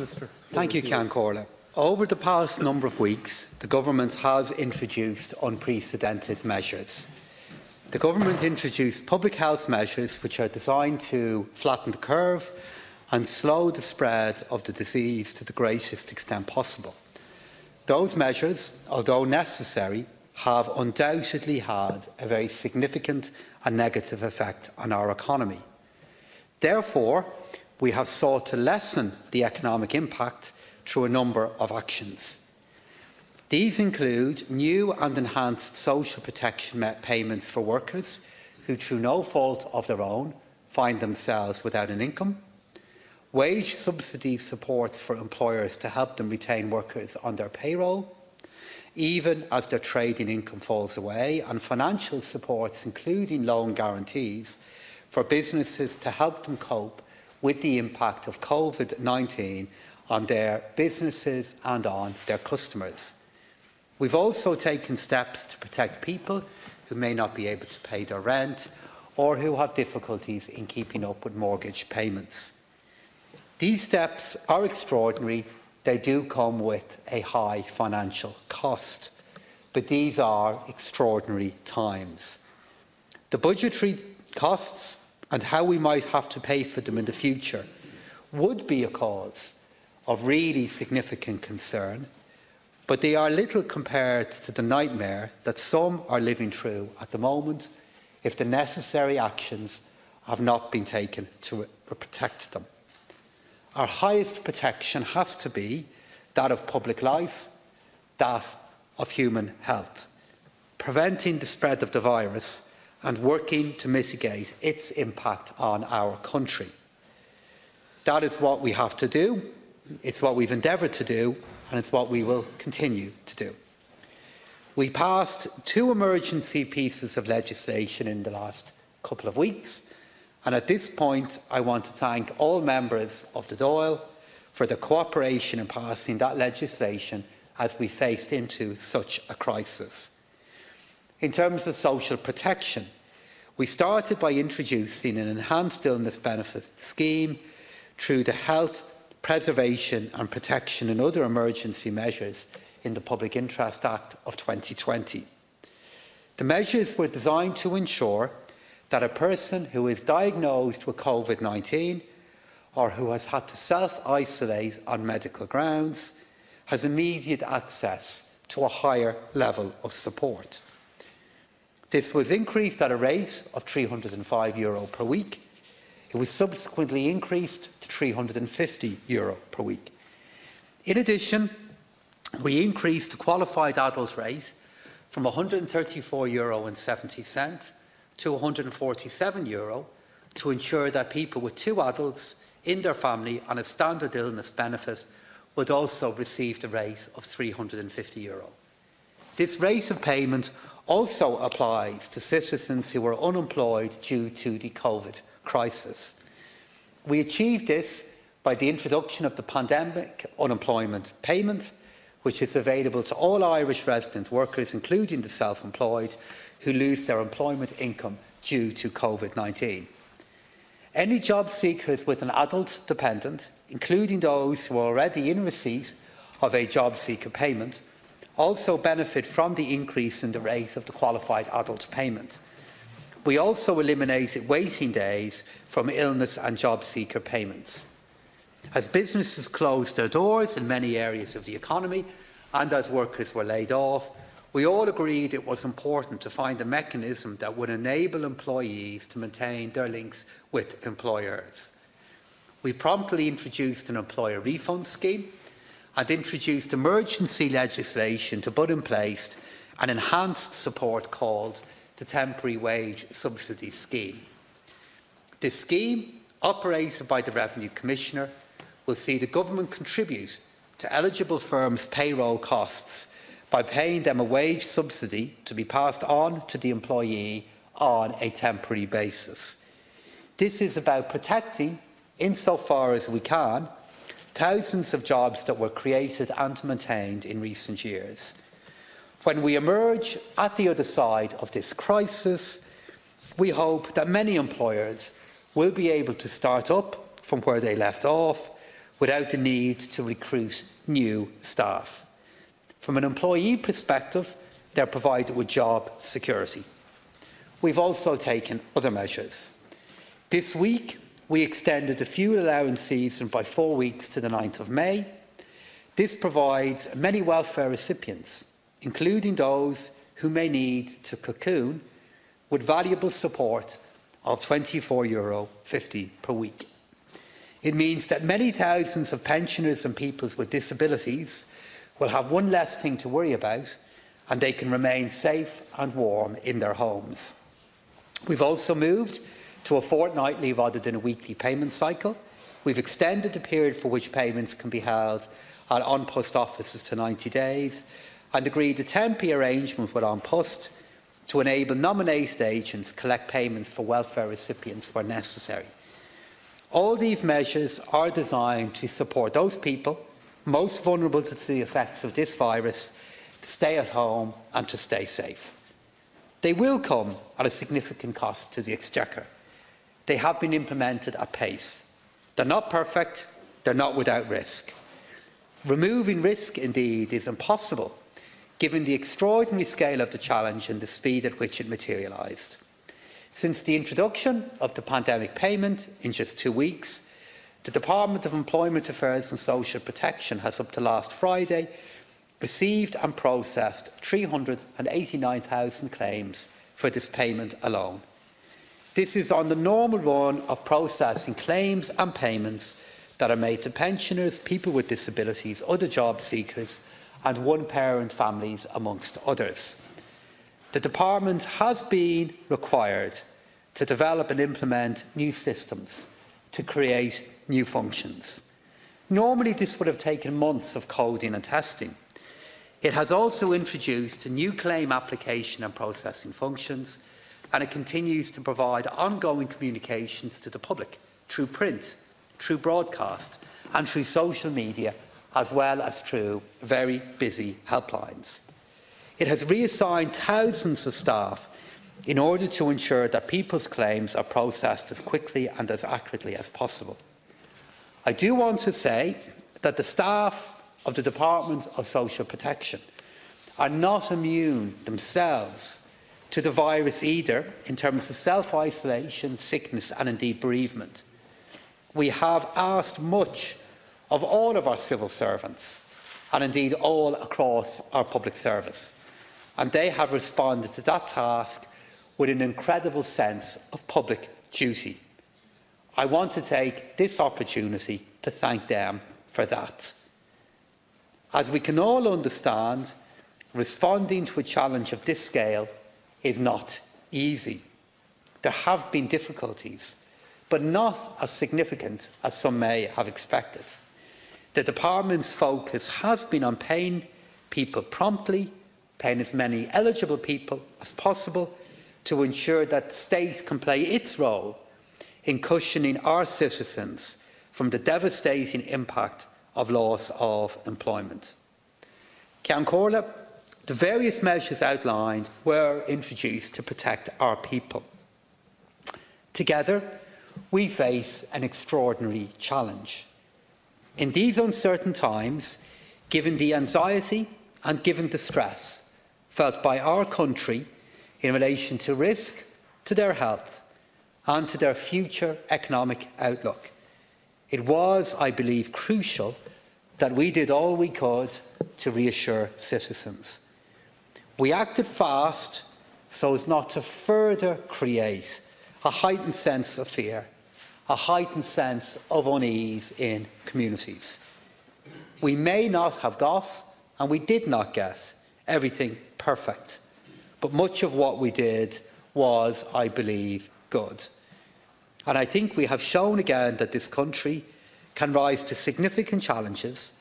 Minister. Thank you, Ceann Comhairle. Over the past number of weeks, the Government has introduced unprecedented measures. The Government introduced public health measures which are designed to flatten the curve and slow the spread of the disease to the greatest extent possible. Those measures, although necessary, have undoubtedly had a very significant and negative effect on our economy. Therefore, we have sought to lessen the economic impact through a number of actions. These include new and enhanced social protection payments for workers who, through no fault of their own, find themselves without an income, wage subsidy supports for employers to help them retain workers on their payroll, even as their trading income falls away, and financial supports, including loan guarantees, for businesses to help them cope with the impact of COVID-19 on their businesses and on their customers. We've also taken steps to protect people who may not be able to pay their rent or who have difficulties in keeping up with mortgage payments. These steps are extraordinary. They do come with a high financial cost, but these are extraordinary times. The budgetary costs and how we might have to pay for them in the future would be a cause of really significant concern, but they are little compared to the nightmare that some are living through at the moment if the necessary actions have not been taken to protect them. Our highest protection has to be that of public life, that of human health. Preventing the spread of the virus and working to mitigate its impact on our country. That is what we have to do, it's what we've endeavoured to do, and it's what we will continue to do. We passed two emergency pieces of legislation in the last couple of weeks, and at this point I want to thank all members of the Dáil for their cooperation in passing that legislation as we faced into such a crisis. In terms of social protection, we started by introducing an enhanced illness benefit scheme through the Health, Preservation and Protection and other emergency measures in the Public Interest Act of 2020. The measures were designed to ensure that a person who is diagnosed with COVID-19 or who has had to self-isolate on medical grounds has immediate access to a higher level of support. This was increased at a rate of €305 Euro per week. It was subsequently increased to €350 Euro per week. In addition, we increased the qualified adult rate from €134.70 Euro to €147 Euro to ensure that people with two adults in their family on a standard illness benefit would also receive the rate of €350. Euro. This rate of payment also applies to citizens who are unemployed due to the COVID crisis. We achieved this by the introduction of the Pandemic Unemployment Payment, which is available to all Irish resident workers, including the self-employed, who lose their employment income due to COVID-19. Any job seekers with an adult dependent, including those who are already in receipt of a job seeker payment, also benefit from the increase in the rate of the qualified adult payment. We also eliminated waiting days from illness and job seeker payments. As businesses closed their doors in many areas of the economy and as workers were laid off, we all agreed it was important to find a mechanism that would enable employees to maintain their links with employers. We promptly introduced an employer refund scheme and introduced emergency legislation to put in place an enhanced support called the Temporary Wage Subsidy Scheme. This scheme, operated by the Revenue Commissioner, will see the Government contribute to eligible firms' payroll costs by paying them a wage subsidy to be passed on to the employee on a temporary basis. This is about protecting, insofar as we can, thousands of jobs that were created and maintained in recent years. When we emerge at the other side of this crisis, we hope that many employers will be able to start up from where they left off without the need to recruit new staff. From an employee perspective, they're provided with job security. We've also taken other measures. This week, we extended the fuel allowance season by four weeks to the 9th of May. This provides many welfare recipients, including those who may need to cocoon, with valuable support of €24.50 Euro per week. It means that many thousands of pensioners and people with disabilities will have one less thing to worry about and they can remain safe and warm in their homes. We've also moved to a fortnightly rather than a weekly payment cycle. We've extended the period for which payments can be held at An Post offices to 90 days and agreed a temporary arrangement with An Post to enable nominated agents collect payments for welfare recipients where necessary. All these measures are designed to support those people most vulnerable to the effects of this virus to stay at home and to stay safe. They will come at a significant cost to the Exchequer. They have been implemented at pace. They're not perfect, they're not without risk. Removing risk, indeed, is impossible, given the extraordinary scale of the challenge and the speed at which it materialised. Since the introduction of the pandemic payment in just two weeks, the Department of Employment Affairs and Social Protection has, up to last Friday, received and processed 389,000 claims for this payment alone. This is on the normal run of processing claims and payments that are made to pensioners, people with disabilities, other job seekers and one-parent families, amongst others. The Department has been required to develop and implement new systems to create new functions. Normally, this would have taken months of coding and testing. It has also introduced new claim application and processing functions, and it continues to provide ongoing communications to the public through print, through broadcast and through social media as well as through very busy helplines. It has reassigned thousands of staff in order to ensure that people's claims are processed as quickly and as accurately as possible. I do want to say that the staff of the Department of Social Protection are not immune themselves to the virus either in terms of self-isolation, sickness and indeed bereavement. We have asked much of all of our civil servants and indeed all across our public service and they have responded to that task with an incredible sense of public duty. I want to take this opportunity to thank them for that. As we can all understand, responding to a challenge of this scale is not easy. There have been difficulties, but not as significant as some may have expected. The Department's focus has been on paying people promptly, paying as many eligible people as possible to ensure that the state can play its role in cushioning our citizens from the devastating impact of loss of employment. Ceann Comhairle, the various measures outlined were introduced to protect our people. Together, we face an extraordinary challenge. In these uncertain times, given the anxiety and given the stress felt by our country in relation to risk to their health and to their future economic outlook. It was, I believe, crucial that we did all we could to reassure citizens. We acted fast so as not to further create a heightened sense of fear, a heightened sense of unease in communities. We may not have got, and we did not get, everything perfect. But much of what we did was, I believe, good. And I think we have shown again that this country can rise to significant challenges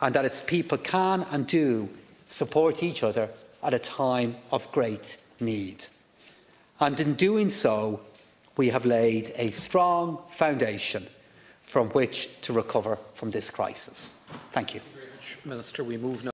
and that its people can and do support each other at a time of great need. And in doing so, we have laid a strong foundation from which to recover from this crisis. Thank you. Minister, we move now.